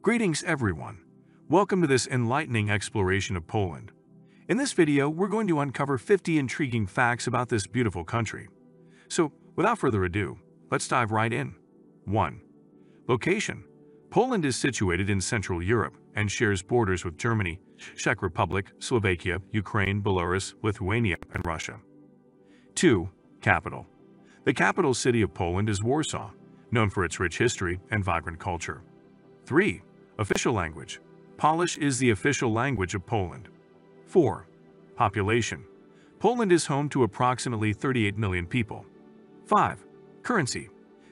Greetings everyone. Welcome to this enlightening exploration of Poland. In this video, we're going to uncover 50 intriguing facts about this beautiful country. So, without further ado, let's dive right in. 1. Location. Poland is situated in Central Europe and shares borders with Germany, Czech Republic, Slovakia, Ukraine, Belarus, Lithuania, and Russia. 2. Capital. The capital city of Poland is Warsaw, known for its rich history and vibrant culture. 3. Official language. Polish is the official language of Poland. 4. Population. Poland is home to approximately 38 million people. 5. Currency.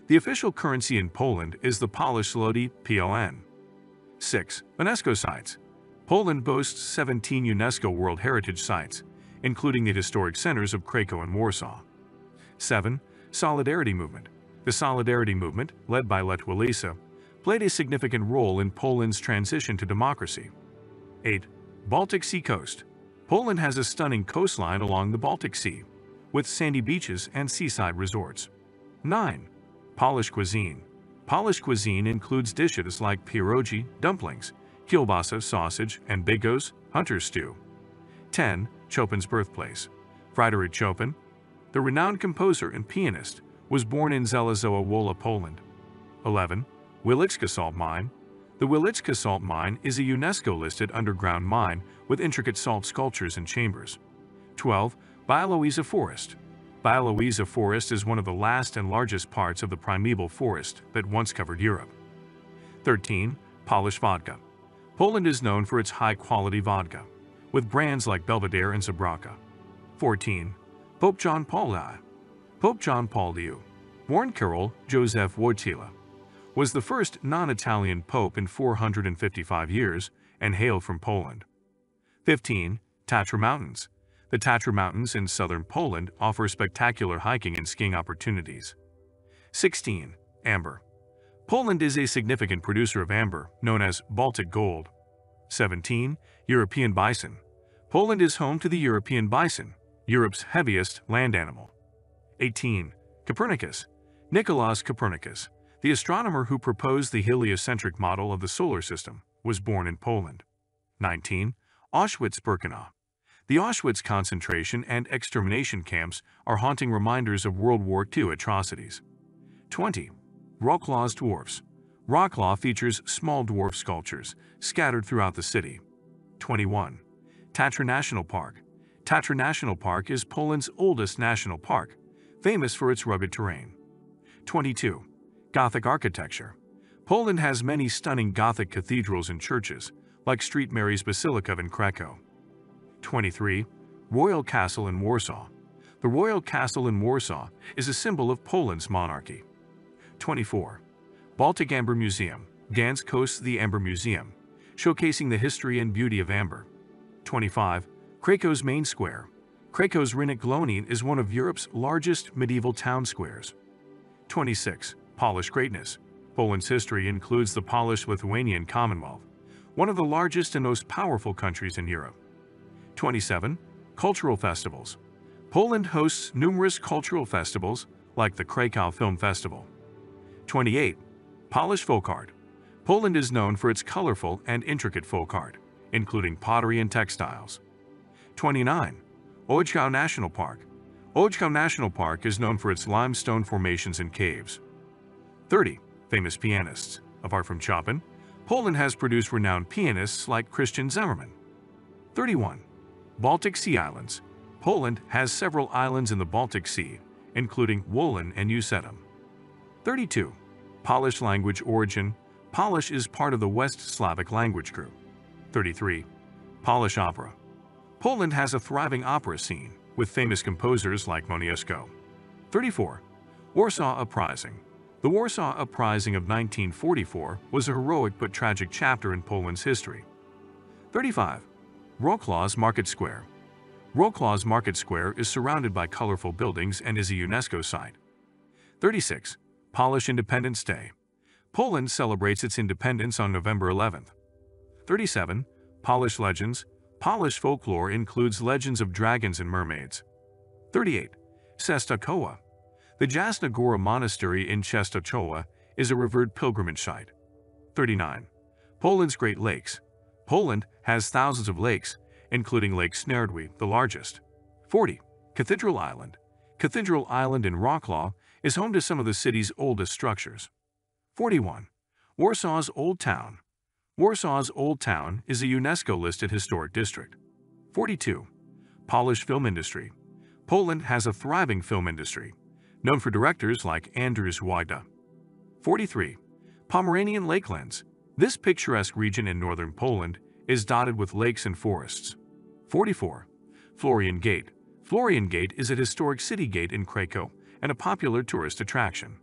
The official currency in Poland is the Polish zloty PLN. 6. UNESCO sites. Poland boasts 17 UNESCO World Heritage Sites, including the historic centers of Krakow and Warsaw. 7. Solidarity Movement. The Solidarity Movement, led by Lech Walesa, played a significant role in Poland's transition to democracy. 8. Baltic Sea Coast. Poland has a stunning coastline along the Baltic Sea, with sandy beaches and seaside resorts. 9. Polish cuisine. Polish cuisine includes dishes like pierogi, dumplings, kielbasa sausage, and bigos, hunter's stew. 10. Chopin's birthplace. Fryderyk Chopin, the renowned composer and pianist, was born in Zelazowa Wola, Poland. 11. Wieliczka Salt Mine The Wieliczka Salt Mine is a UNESCO-listed underground mine with intricate salt sculptures and chambers. 12. Białowieża Forest Białowieża Forest is one of the last and largest parts of the primeval forest that once covered Europe. 13. Polish Vodka Poland is known for its high-quality vodka, with brands like Belvedere and Żubrówka. 14. Pope John Paul I Pope John Paul II, born Karol Joseph Wojtyla, was the first non-Italian pope in 455 years and hailed from Poland. 15. Tatra Mountains The Tatra Mountains in southern Poland offer spectacular hiking and skiing opportunities. 16. Amber Poland is a significant producer of amber, known as Baltic gold. 17. European bison Poland is home to the European bison, Europe's heaviest land animal. 18. Copernicus Nicolaus Copernicus the astronomer who proposed the heliocentric model of the solar system was born in Poland. 19. Auschwitz-Birkenau The Auschwitz concentration and extermination camps are haunting reminders of World War II atrocities. 20. Wrocław's Dwarfs Wrocław features small dwarf sculptures scattered throughout the city. 21. Tatra National Park Tatra National Park is Poland's oldest national park, famous for its rugged terrain. 22. Gothic architecture. Poland has many stunning Gothic cathedrals and churches, like St. Mary's Basilica in Krakow. 23. Royal Castle in Warsaw. The Royal Castle in Warsaw is a symbol of Poland's monarchy. 24. Baltic Amber Museum. Gdansk hosts the Amber Museum, showcasing the history and beauty of amber. 25. Krakow's Main Square. Krakow's Rynek Główny is one of Europe's largest medieval town squares. 26. Polish greatness. Poland's history includes the Polish-Lithuanian Commonwealth, one of the largest and most powerful countries in Europe. 27. Cultural festivals. Poland hosts numerous cultural festivals, like the Krakow Film Festival. 28. Polish folk art. Poland is known for its colorful and intricate folk art, including pottery and textiles. 29. Ojców National Park. Ojców National Park is known for its limestone formations and caves. 30. Famous pianists. Apart from Chopin, Poland has produced renowned pianists like Krystian Zimerman. 31. Baltic Sea Islands. Poland has several islands in the Baltic Sea, including Wolin and Usedom. 32. Polish language origin. Polish is part of the West Slavic language group. 33. Polish opera. Poland has a thriving opera scene, with famous composers like Moniuszko. 34. Warsaw Uprising. The Warsaw Uprising of 1944 was a heroic but tragic chapter in Poland's history. 35. Wrocław's Market Square Wrocław's Market Square is surrounded by colorful buildings and is a UNESCO site. 36. Polish Independence Day Poland celebrates its independence on November 11th. 37. Polish Legends Polish folklore includes legends of dragons and mermaids. 38. Częstochowa the Jasna Gora Monastery in Częstochowa is a revered pilgrimage site. 39. Poland's Great Lakes. Poland has thousands of lakes, including Lake Śniardwy, the largest. 40. Cathedral Island. Cathedral Island in Wrocław is home to some of the city's oldest structures. 41. Warsaw's Old Town. Warsaw's Old Town is a UNESCO-listed historic district. 42. Polish Film Industry. Poland has a thriving film industry, known for directors like Andrzej Wajda. 43. Pomeranian Lakelands. This picturesque region in northern Poland is dotted with lakes and forests. 44. Florian Gate. Florian Gate is a historic city gate in Krakow and a popular tourist attraction.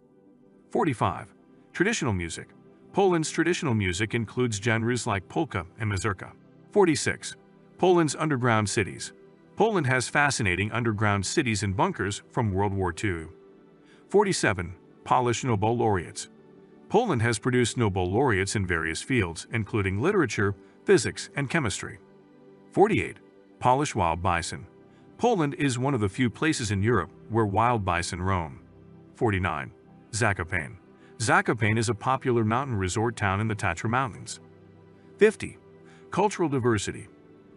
45. Traditional music. Poland's traditional music includes genres like polka and mazurka. 46. Poland's underground cities. Poland has fascinating underground cities and bunkers from World War II. 47. Polish Nobel Laureates. Poland has produced Nobel laureates in various fields, including literature, physics, and chemistry. 48. Polish wild bison. Poland is one of the few places in Europe where wild bison roam. 49. Zakopane. Zakopane is a popular mountain resort town in the Tatra Mountains. 50. Cultural diversity.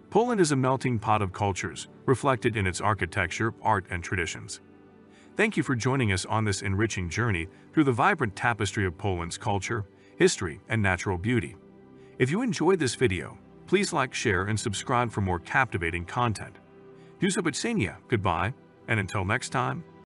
Poland is a melting pot of cultures, reflected in its architecture, art, and traditions. Thank you for joining us on this enriching journey through the vibrant tapestry of Poland's culture, history, and natural beauty. If you enjoyed this video, please like, share, and subscribe for more captivating content. Do so, goodbye, and until next time,